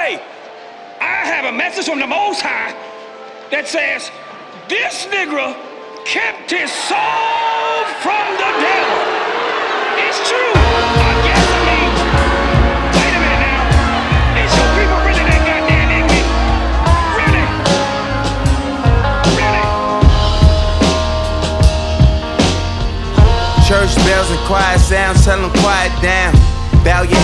Hey, I have a message from the Most High that says this nigga kept his soul from the devil. It's true. I guess I mean, wait a minute now. Is your people really that goddamn ignorant? Really? Really? Church bells and quiet sounds, tell them quiet down. Bow your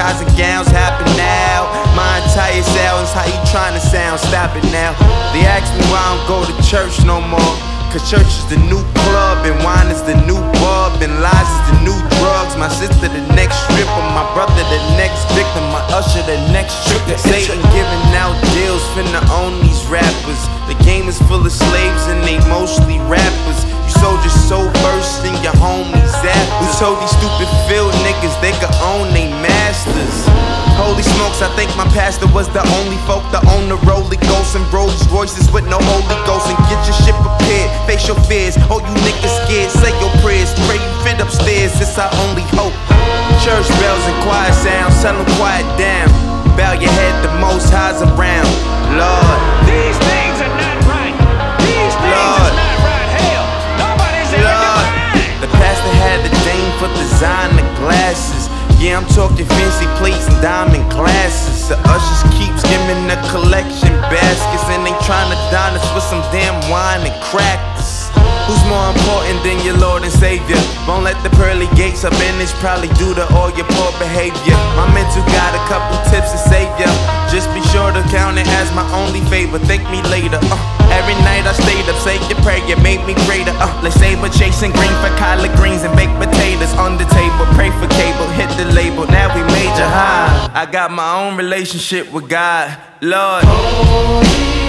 ties and gowns happen now. My entire sounds, how you trying to sound? Stop it now. They ask me why I don't go to church no more. Cause church is the new club, and wine is the new bub, and lies is the new drugs. My sister, the next stripper, my brother, the next victim, my usher, the next tricker. Satan giving out deals, finna own these rappers. The game is full of slaves, and they mostly rappers. You soldiers so versed in your homies after. Who told these stupid field niggas they could own they masters? Holy smokes, I think my pastor was the only folk to own the Rolly Ghost and Rolls Royces with no Holy Ghost. And get your shit prepared, face your fears. Oh, you niggas scared, say your prayers. Pray you fit upstairs, it's our only hope. Church bells and choir sounds, tell quiet down. Bow your head, the most highs around. I'm talking fancy plates and diamond glasses. The ushers keep skimming the collection baskets, and they trying to dine us with some damn wine and crackers. Who's more important than your Lord and Savior? Won't let the pearly gates up in this, probably due to all your poor behavior. My mental got a couple tips to save ya. Just be sure to count it as my only favor. Thank me later. Uh, prayer, made me greater. Uh, let's saber chasing green for collard greens and baked potatoes on the table. Pray for cable, hit the label. Now we major high. I got my own relationship with God, Lord.